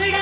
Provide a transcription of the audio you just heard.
விட